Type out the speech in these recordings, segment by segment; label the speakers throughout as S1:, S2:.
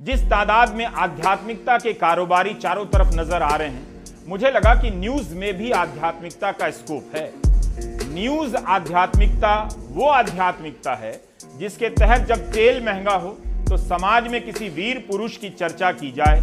S1: जिस तादाद में आध्यात्मिकता के कारोबारी चारों तरफ़ नज़र आ रहे हैं, मुझे लगा कि न्यूज़ में भी आध्यात्मिकता का स्कोप है। न्यूज़ आध्यात्मिकता, वो आध्यात्मिकता है, जिसके तहत जब तेल महँगा हो तो समाज में किसी वीर पुरुष की चर्चा की जाए।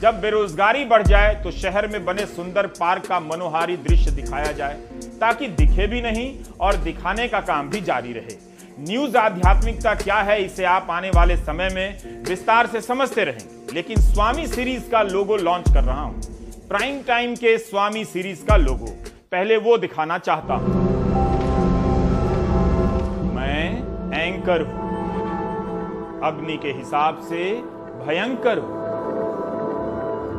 S1: जब बेरोजगारी बढ़ जाए तो शहर में बने सुंदर पार्क का मनोहारी दृश्य दिखाया जाए, ताकि दिखे भी नहीं और दिखाने का काम भी जारी रहे। न्यूज़ आध्यात्मिकता क्या है, इसे आप आने वाले समय में विस्तार से समझते रहेंगे। लेकिन स्वामी सीरीज़ का लोगो लॉन्च कर रहा हूँ। प्राइम टाइम के स्वामी सीरीज़ का लोगो। पहले वो दिखाना चाहता हूँ। मैं एंकर हूँ। अग्नि के हिसाब से भयंकर हूँ।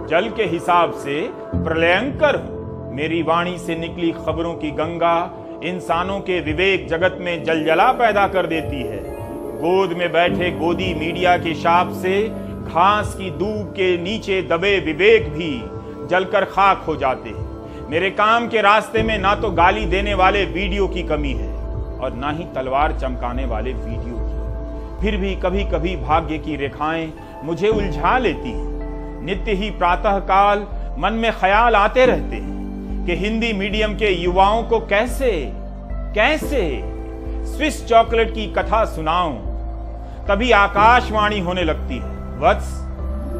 S1: जल के हिसाब से प्रलयंकर हूँ। मेरी वाणी से निकली खबरों की गंगा इंसानों के विवेक जगत में जलजला पैदा कर देती है। गोद में बैठे गोदी मीडिया के शाप से घास की दूब के नीचे दबे विवेक भी जलकर खाक हो जाते हैं। मेरे काम के रास्ते में ना तो गाली देने वाले वीडियो की कमी है और ना ही तलवार चमकाने वाले वीडियो की। फिर भी कभी कभी भाग्य की रेखाएँ मुझे उलझा लेती हैं। नित्य ही प्रातः काल मन में ख्याल आते रहते हैं कि हिंदी मीडियम के युवाओं को कैसे कैसे स्विस चॉकलेट की कथा सुनाऊं? तभी आकाशवाणी होने लगती है। वत्स,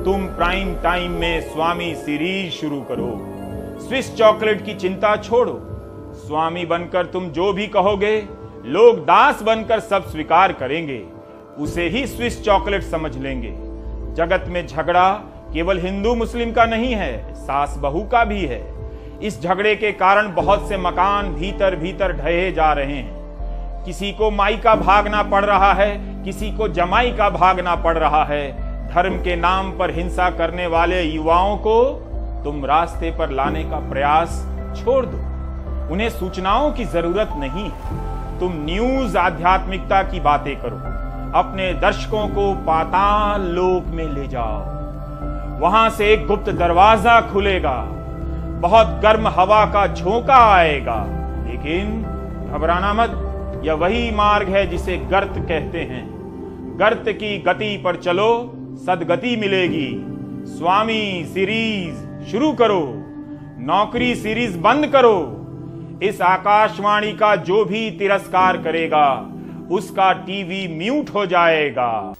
S1: तुम प्राइम टाइम में स्वामी सीरीज़ शुरू करो। स्विस चॉकलेट की चिंता छोड़ो। स्वामी बनकर तुम जो भी कहोगे, लोग दास बनकर सब स्वीकार करेंगे। उसे ही स्विस चॉकलेट समझ लेंगे। जगत में झगड़ा केवल हिंदू मुस्लिम का नहीं है, सास बहू का भी है। इस झगड़े के कारण बहुत से मकान भीतर भीतर ढहे जा रहे हैं। किसी को माई का भागना पड़ रहा है, किसी को जमाई का भागना पड़ रहा है। धर्म के नाम पर हिंसा करने वाले युवाओं को तुम रास्ते पर लाने का प्रयास छोड़ दो। उन्हें सूचनाओं की ज़रूरत नहीं है। तुम न्यूज़ आध्यात्मिकता की बातें करो। अपने दर्शकों को पाताल लोक में ले जाओ। वहाँ से एक गुप्त दरवाज़ा खुलेगा। बहुत गर्म हवा का झोंका आएगा। लेकिन घबराना मत, यह वही मार्ग है जिसे गर्त कहते हैं। गर्त की गति पर चलो, सदगति मिलेगी। स्वामी सीरीज़ शुरू करो, नौकरी सीरीज़ बंद करो। इस आकाशवाणी का जो भी तिरस्कार करेगा, उसका टीवी म्यूट हो जाएगा।